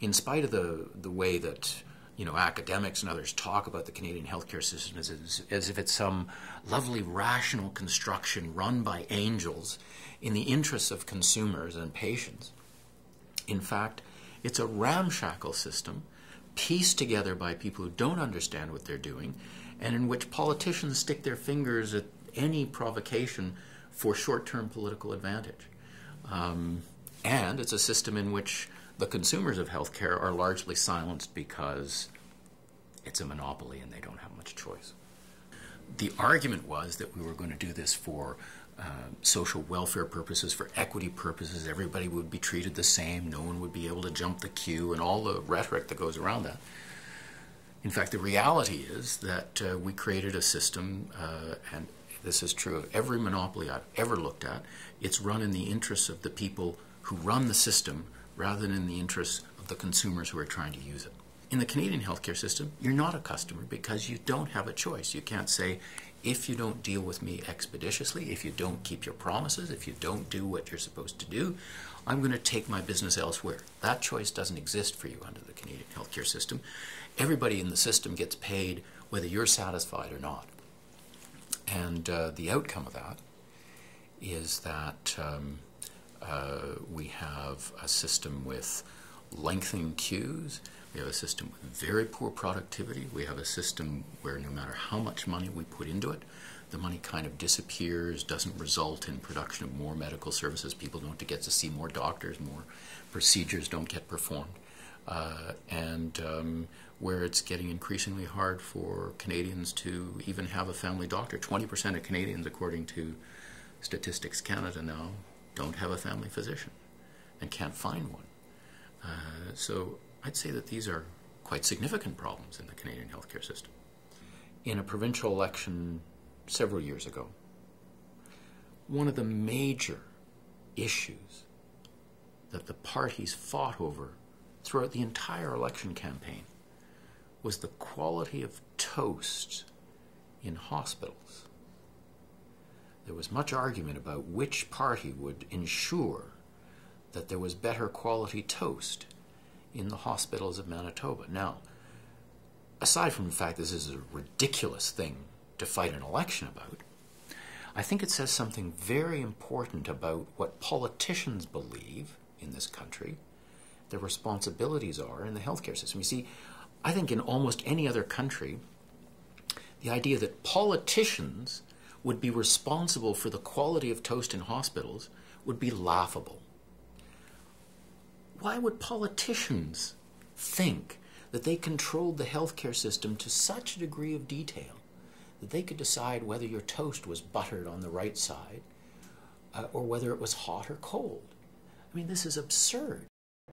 in spite of the, the way that you know, academics and others talk about the Canadian healthcare system as, as, as, if it's some lovely rational construction run by angels in the interests of consumers and patients. In fact, it's a ramshackle system pieced together by people who don't understand what they're doing and in which politicians stick their fingers at any provocation for short term political advantage. Um, and it's a system in which the consumers of healthcare are largely silenced because it's a monopoly and they don't have much choice. The argument was that we were going to do this for uh, social welfare purposes, for equity purposes. Everybody would be treated the same. No one would be able to jump the queue, and all the rhetoric that goes around that. In fact, the reality is that uh, we created a system, uh, and this is true of every monopoly I've ever looked at. It's run in the interests of the people who run the system rather than in the interests of the consumers who are trying to use it. In the Canadian healthcare system, you're not a customer because you don't have a choice. You can't say, if you don't deal with me expeditiously, if you don't keep your promises, if you don't do what you're supposed to do, I'm going to take my business elsewhere. That choice doesn't exist for you under the Canadian healthcare system. Everybody in the system gets paid whether you're satisfied or not. And uh, the outcome of that is that um, uh, we have a system with lengthening queues. We have a system with very poor productivity. We have a system where no matter how much money we put into it, the money kind of disappears, doesn't result in production of more medical services. People don't get to see more doctors, more procedures don't get performed. Uh, and um, where it's getting increasingly hard for Canadians to even have a family doctor. 20% of Canadians, according to Statistics Canada now, don't have a family physician and can't find one. Uh, so I'd say that these are quite significant problems in the Canadian healthcare system. In a provincial election several years ago, one of the major issues that the parties fought over throughout the entire election campaign was the quality of toast in hospitals. There was much argument about which party would ensure that there was better quality toast in the hospitals of Manitoba. Now, aside from the fact this is a ridiculous thing to fight an election about, I think it says something very important about what politicians believe in this country, their responsibilities are in the healthcare system. You see, I think in almost any other country, the idea that politicians would be responsible for the quality of toast in hospitals would be laughable. Why would politicians think that they controlled the healthcare system to such a degree of detail that they could decide whether your toast was buttered on the right side uh, or whether it was hot or cold? I mean, this is absurd.